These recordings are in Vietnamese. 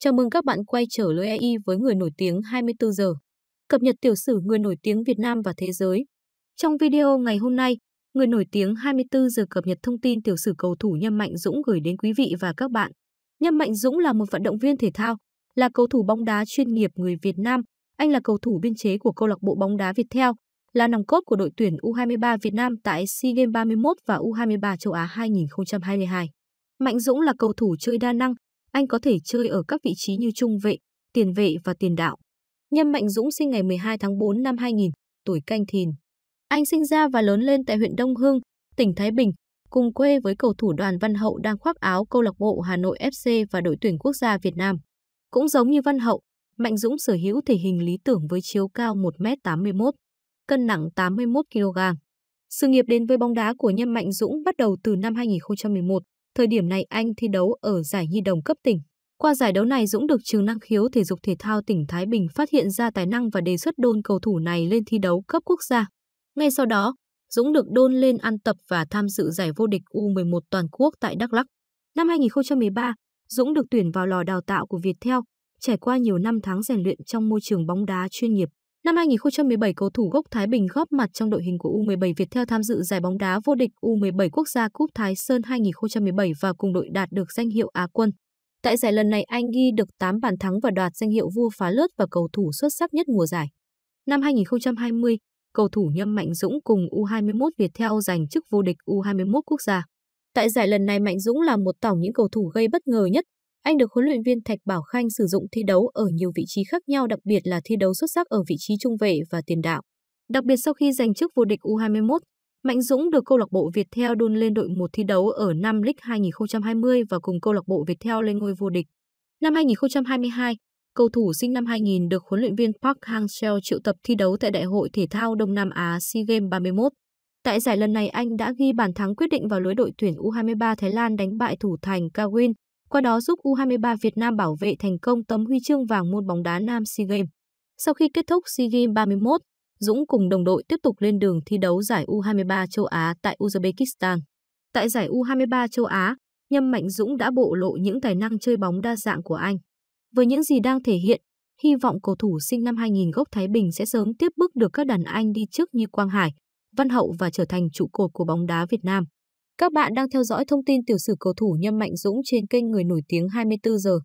Chào mừng các bạn quay trở lại AI với người nổi tiếng 24 giờ. Cập nhật tiểu sử người nổi tiếng Việt Nam và thế giới. Trong video ngày hôm nay, người nổi tiếng 24 giờ cập nhật thông tin tiểu sử cầu thủ Nhâm Mạnh Dũng gửi đến quý vị và các bạn. Nhâm Mạnh Dũng là một vận động viên thể thao, là cầu thủ bóng đá chuyên nghiệp người Việt Nam. Anh là cầu thủ biên chế của câu lạc bộ bóng đá Viettel, là nòng cốt của đội tuyển U23 Việt Nam tại SEA Games 31 và U23 châu Á 2022. Mạnh Dũng là cầu thủ chơi đa năng, anh có thể chơi ở các vị trí như trung vệ, tiền vệ và tiền đạo. Nhâm Mạnh Dũng sinh ngày 12 tháng 4 năm 2000, tuổi canh thìn. Anh sinh ra và lớn lên tại huyện Đông Hưng, tỉnh Thái Bình, cùng quê với cầu thủ Đoàn Văn Hậu đang khoác áo câu lạc bộ Hà Nội FC và đội tuyển quốc gia Việt Nam. Cũng giống như Văn Hậu, Mạnh Dũng sở hữu thể hình lý tưởng với chiều cao 1m81, cân nặng 81 kg. Sự nghiệp đến với bóng đá của Nhâm Mạnh Dũng bắt đầu từ năm 2011 Thời điểm này anh thi đấu ở giải Nhi đồng cấp tỉnh. Qua giải đấu này Dũng được trường năng khiếu thể dục thể thao tỉnh Thái Bình phát hiện ra tài năng và đề xuất đôn cầu thủ này lên thi đấu cấp quốc gia. Ngay sau đó, Dũng được đôn lên ăn tập và tham dự giải vô địch U11 toàn quốc tại Đắk Lắk. Năm 2013, Dũng được tuyển vào lò đào tạo của Viettel, trải qua nhiều năm tháng rèn luyện trong môi trường bóng đá chuyên nghiệp. Năm 2017, cầu thủ gốc Thái Bình góp mặt trong đội hình của U17 Việt theo tham dự giải bóng đá vô địch U17 quốc gia Cúp Thái Sơn 2017 và cùng đội đạt được danh hiệu Á quân. Tại giải lần này anh ghi được 8 bàn thắng và đoạt danh hiệu vua phá lướt và cầu thủ xuất sắc nhất mùa giải. Năm 2020, cầu thủ Nhâm Mạnh Dũng cùng U21 Việt theo giành chức vô địch U21 quốc gia. Tại giải lần này Mạnh Dũng là một tổng những cầu thủ gây bất ngờ nhất anh được huấn luyện viên Thạch Bảo Khanh sử dụng thi đấu ở nhiều vị trí khác nhau đặc biệt là thi đấu xuất sắc ở vị trí trung vệ và tiền đạo. Đặc biệt sau khi giành chức vô địch U21, Mạnh Dũng được câu lạc bộ Viettel đôn lên đội một thi đấu ở năm League 2020 và cùng câu lạc bộ Viettel lên ngôi vô địch. Năm 2022, cầu thủ sinh năm 2000 được huấn luyện viên Park Hang-seo triệu tập thi đấu tại Đại hội Thể thao Đông Nam Á SEA Games 31. Tại giải lần này anh đã ghi bàn thắng quyết định vào lưới đội tuyển U23 Thái Lan đánh bại thủ thành Kawin qua đó giúp U23 Việt Nam bảo vệ thành công tấm huy chương vàng môn bóng đá nam SEA Games. Sau khi kết thúc SEA Games 31, Dũng cùng đồng đội tiếp tục lên đường thi đấu giải U23 châu Á tại Uzbekistan. Tại giải U23 châu Á, Nhâm Mạnh Dũng đã bộ lộ những tài năng chơi bóng đa dạng của anh. Với những gì đang thể hiện, hy vọng cầu thủ sinh năm 2000 gốc Thái Bình sẽ sớm tiếp bước được các đàn anh đi trước như Quang Hải, Văn Hậu và trở thành trụ cột của bóng đá Việt Nam. Các bạn đang theo dõi thông tin tiểu sử cầu thủ Nhâm Mạnh Dũng trên kênh Người Nổi Tiếng 24 giờ.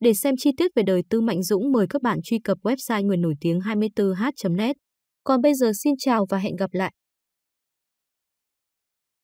Để xem chi tiết về đời tư Mạnh Dũng, mời các bạn truy cập website người nổi tiếng 24h.net. Còn bây giờ xin chào và hẹn gặp lại.